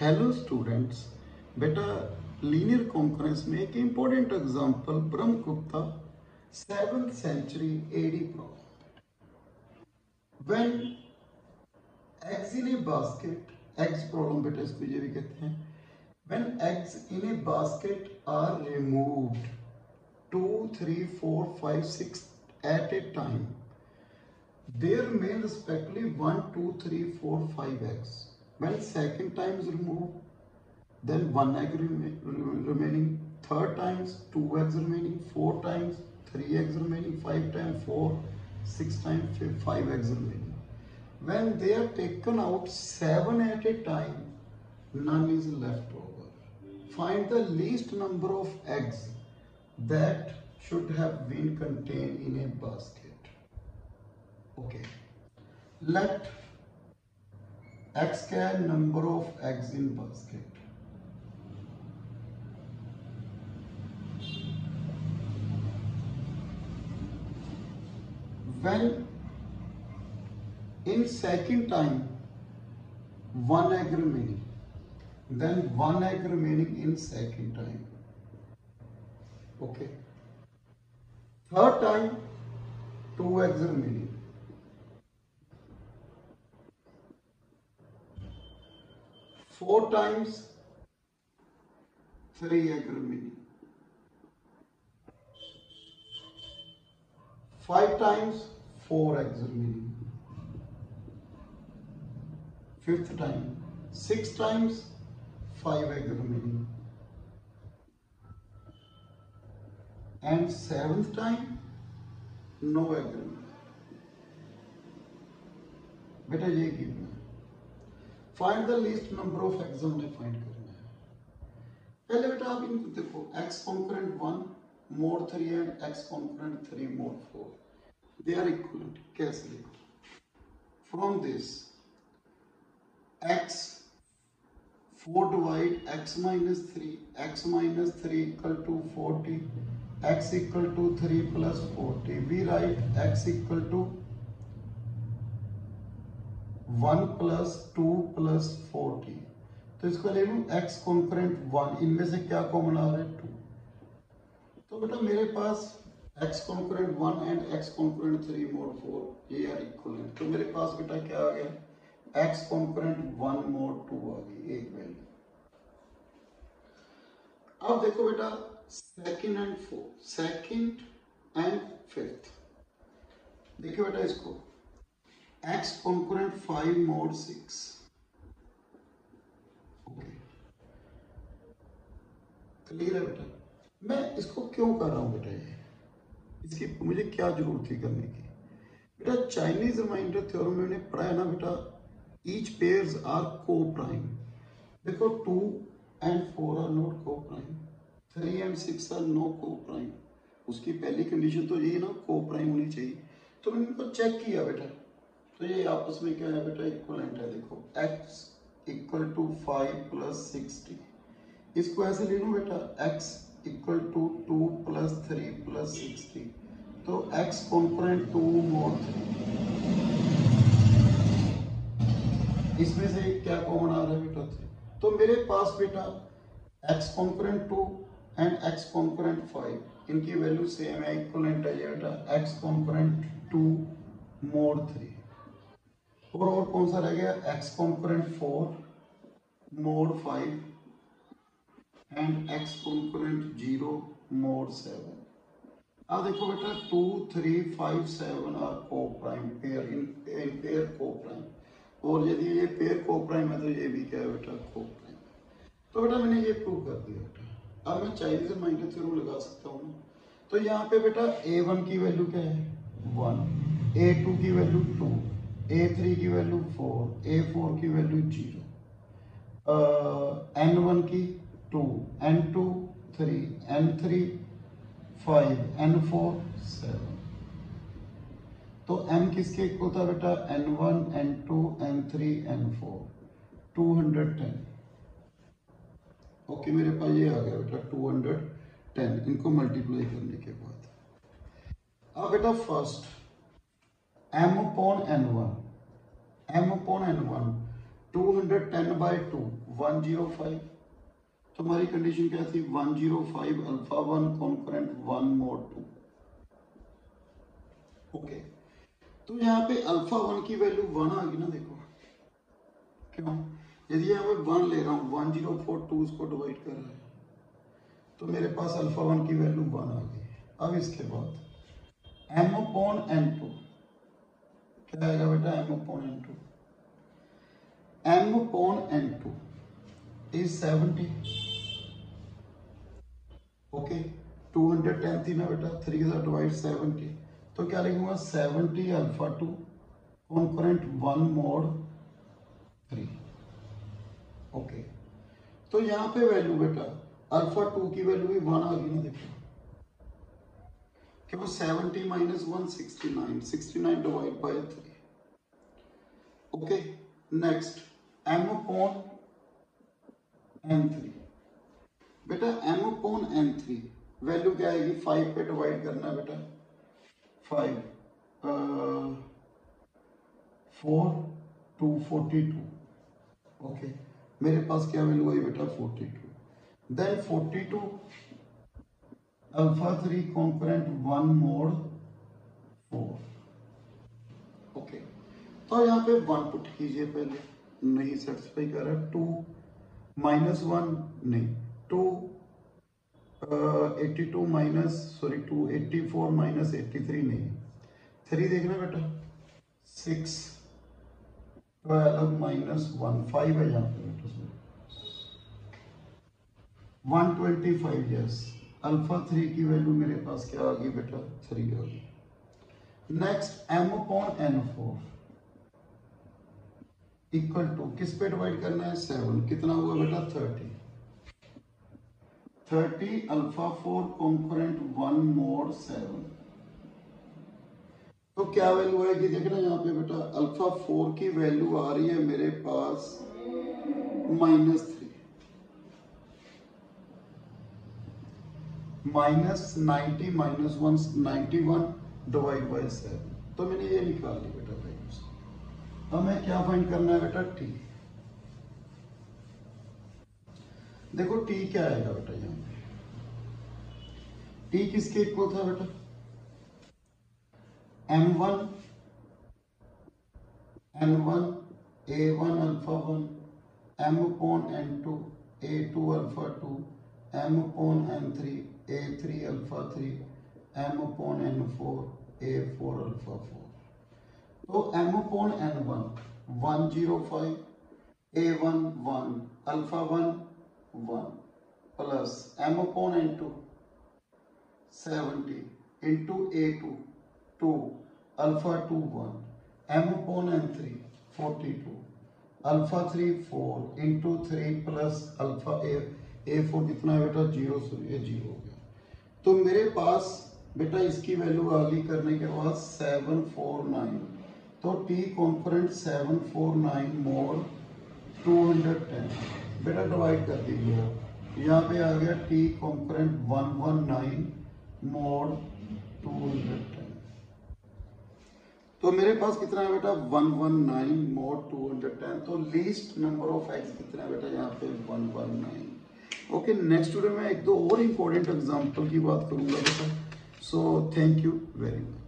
Hello students बेटा linear congruence में एक important example Brahmagupta seventh century AD problem when eggs in a basket eggs problem बेटा इसको ये भी कहते हैं. When eggs in a basket are removed two three four five six eight at time there remain respectively 1 2 3 4 5 eggs when second time is removed then one egg rem- remaining third times two eggs remaining four times three eggs remaining five times four six times fi- five eggs remaining. When they are taken out seven at a time none is left over. Find the least number of eggs that should have been contained in a basket. Okay. Let x can number of eggs in basket. When in second time one egg remaining then one egg remaining in second time. Okay. Third time two eggs remaining four times three egg remaining. Five times four eggs remaining. Fifth time six times five egg remaining. And seventh time no egg remaining. बेटा ये given है find the least number of eggs हमने find करना है। पहले बेटा आप इन देखो X concurrent one mod three and X concurrent three mod four they are equivalent कैसे लिखो from this X four divide X minus three X minus three equal to forty X equal to three plus forty we write X equal to one plus two plus forty तो इसको ले लू x concurrent one इनमें से क्या common आ रहा है? To तो बेटा मेरे पास X concurrent one and X concurrent three mod four ये आर इक्वलेंट तो मेरे पास बेटा क्या आ गया? X concurrent one mod two आ गई, एक वैल्यू अब देखो बेटा second and four second and fifth देखिए बेटा इसको। X concurrent 5 mod 6 okay clear है बेटा? मैं इसको क्यों कर रहा हूँ बेटा ये? इसकी मुझे क्या ज़रूरत थी करने की? बेटा चाइनीज़ रिमाइंडर थ्योरम में पढ़ाया ना बेटा each pairs are coprime देखो two and four are not coprime three and six are no coprime उसकी पहली कंडीशन तो यही ना को प्राइम होनी चाहिए। तो मैंने इनको चेक किया बेटा। तो ये आपस में क्या है बेटा? इक्वलेंट है, देखो। X equal to five plus sixty इसको ऐसे ले लूँ बेटा। X equal to two plus three plus sixty तो x component two mod three इसमें से क्या कॉमन आ रहा है बेटा? थ्री तो मेरे पास बेटा x component two and x component five इनकी वैल्यू सेम है इक्वलेंट है ये बेटा। X component two mod three और और कौन सा रह गया? X component four mod five and X component zero mod seven अब देखो बेटा two three five seven are coprime pair in pair coprime और यदि ये पेयर को प्राइम है तो ये भी क्या है बेटा? को प्राइम तो बेटा, मैंने ये प्रूव कर दिया बेटा। अब मैं चाइनीज़ माइंड थ्योरम लगा सकता हूँ। तो यहाँ पे बेटा ए वन की वैल्यू क्या है? वन ए टू की वैल्यू टू ए थ्री की वैल्यू फोर ए फोर की वैल्यू ज़ीरो एन वन की two N two three N three five N four seven तो एम किसके इक्वल था बेटा? N one N two N three N four two hundred ten okay मेरे पास ये आ गया बेटा टू हंड्रेड टेन इनको मल्टीप्लाई करने के बाद। अब बेटा first m upon n1 m upon n1 210 by two 105 तो हमारी कंडीशन क्या थी? 105 alpha one congruent one mod two okay तो यहाँ पे अल्फ़ा वन की वैल्यू वन आ गई ना, देखो। क्यों? यदि यहाँ पे वन ले रहा हूँ वन ज़ीरो फोर टू उसको डिवाइड कर रहा है तो मेरे पास अल्फ़ा वन की वैल्यू वन आ गई। अब इसके बाद एम अपॉन एन टू क्या आएगा बेटा M upon N two M upon N two is seventy okay two hundred ten थी ना बेटा थ्री के साथ डिवाइड सेवेंटी तो क्या लिखूँगा? Seventy alpha two congruent one mod three okay तो यहाँ पे वैल्यू बेटा अल्फ़ा टू की वैल्यू भी वन आ गई ना देखो। वो seventy minus one sixty nine sixty nine divide by three okay next M upon N three बेटा M upon N three value क्या आएगी? फाइव पे डिवाइड करना है बेटा. Five four two forty two okay मेरे पास क्या वैल्यू आई बेटा? Forty two then forty two alpha three component one mod four okay तो यहाँ पे वन पुट कीजिए पहले। नहीं सेटिस्फाई कर रहा। टू माइनस वन नहीं। Two eighty two minus sorry two eighty four minus eighty three नहीं। थ्री देखना बेटा। माइनस वन फाइव है यहाँ पे। One twenty five alpha three की वैल्यू मेरे पास क्या आ गई बेटा? थ्री आ गई। Next M upon N four equal to किस पे डिवाइड करना है? सेवन कितना हुआ बेटा? Thirty thirty alpha four component one mod seven तो क्या वैल्यू आएगी देखना यहाँ पे बेटा? अल्फ़ा फोर की वैल्यू आ रही है मेरे पास minus three minus ninety minus one ninety one divide by seven. तो मैंने ये निकाल ली बेटा वैल्यूज़ हमें क्या फाइंड करना है बेटा? टी देखो टी क्या आएगा बेटा यहाँ टी किसके इक्वल था बेटा? M one N one A one alpha one M upon N two A two alpha two M upon N three A three alpha three M upon N four A four alpha four तो M upon N one one zero five A one one alpha one one plus M upon N two seventy into A two two alpha two one M upon N three forty two alpha three four into three plus alpha A A four कितना बेटा zero zero हो गया। तो मेरे पास, बेटा इसकी value आ गई करने के बाद सेवन फोर नाइन तो T congruent seven four nine mod two hundred ten बेटा डिवाइड कर दीजिए। यहाँ पे आ गया T congruent one one nine mod two hundred ten तो मेरे पास कितना है बेटा? One one nine mod two hundred ten तो लीस्ट नंबर ऑफ़ एक्स कितना है बेटा यहाँ पे? One one nine okay next video में एक दो और इम्पोर्टेंट एग्ज़ाम्पल की बात करूँगा बेटा। So thank you very much